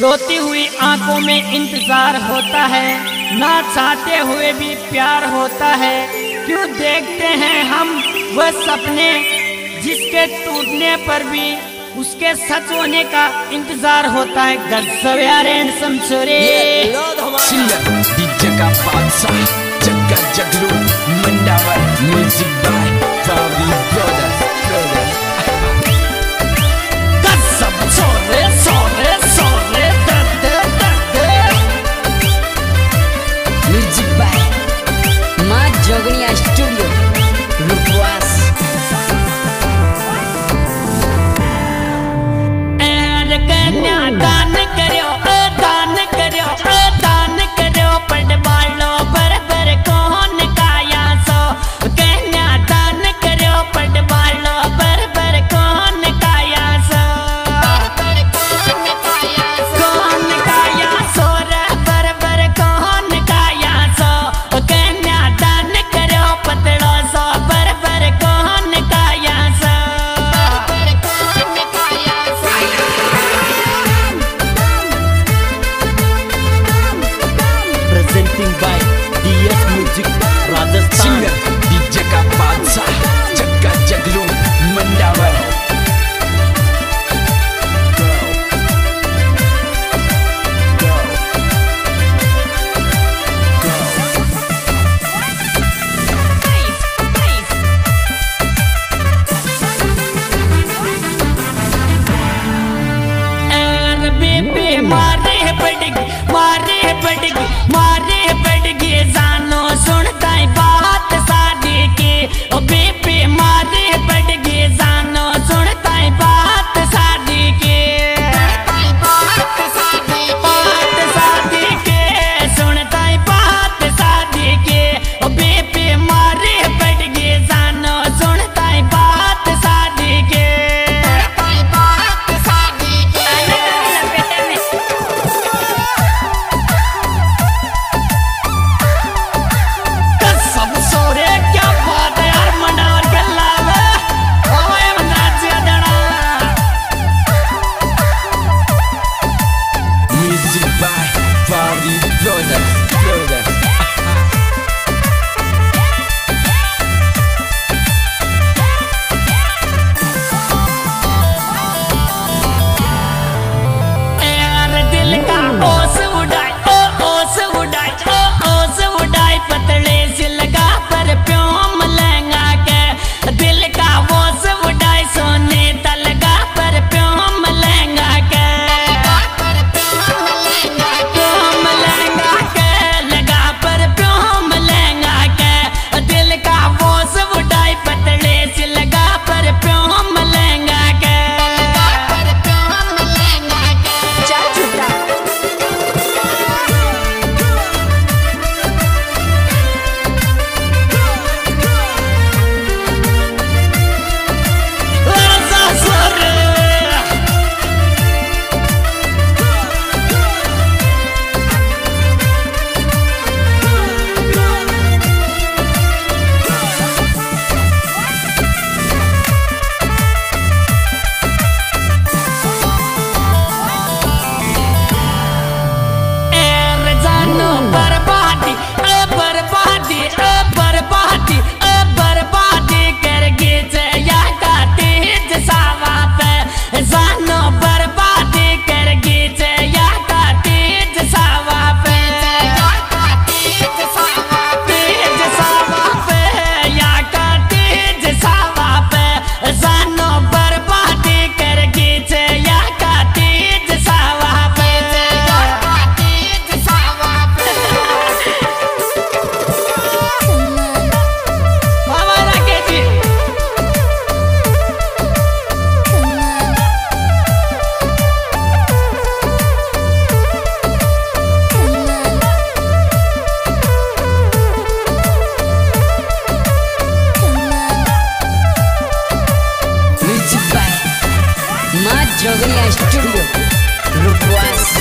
रोती हुई आँखों में इंतज़ार होता है ना चाहते हुए भी प्यार होता है। क्यों देखते हैं हम वह सपने जिसके टूटने पर भी उसके सच होने का इंतज़ार होता है? गजब डीजे का बादशाह Jagga Jagru Mandawar music José studio, no Boaço.